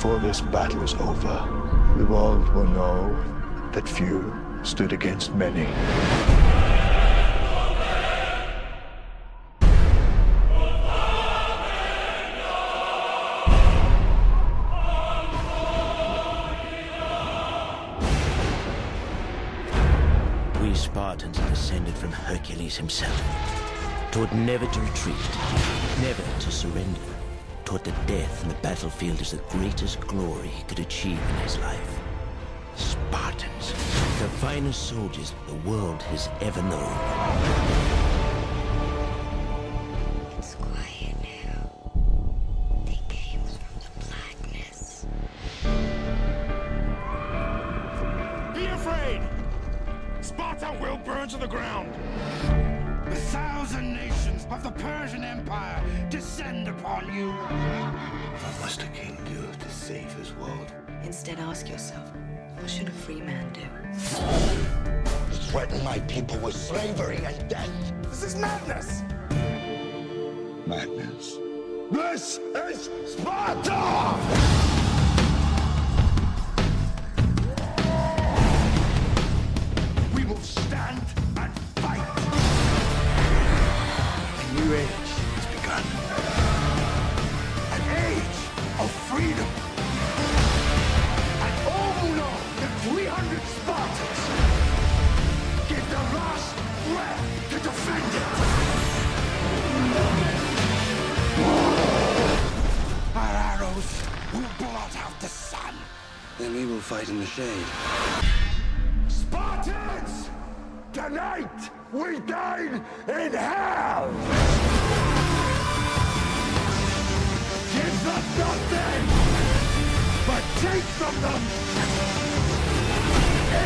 before this battle is over, the world will know that few stood against many. We Spartans are descended from Hercules himself. Taught never to retreat, never to surrender. Taught that death in the battlefield is the greatest glory he could achieve in his life. Spartans, the finest soldiers the world has ever known. It's quiet now. They came from the blackness. Be afraid! Sparta will burn to the ground! A thousand nations of the Persian Empire descend upon you! What must a king do to save his world? Instead, ask yourself, what should a free man do? Threaten my people with slavery and death. This is madness! Madness. This is Sparta! Then we will fight in the shade. Spartans! Tonight we dine in hell! Give them nothing! But take from them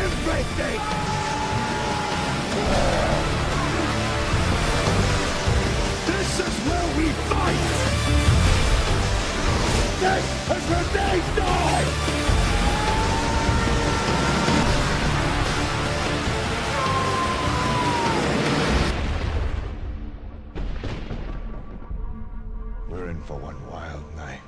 everything! This is where we fight! This is where they die! We're in for one wild night.